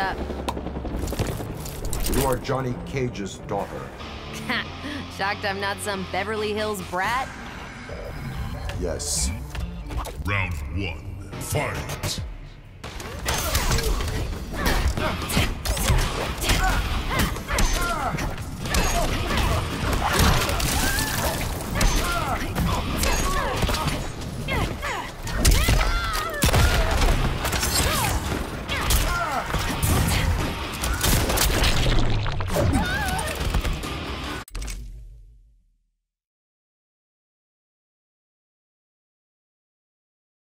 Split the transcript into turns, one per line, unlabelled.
up?
You are Johnny Cage's daughter.
Shocked I'm not some Beverly Hills brat?
Yes.
Round one, fight!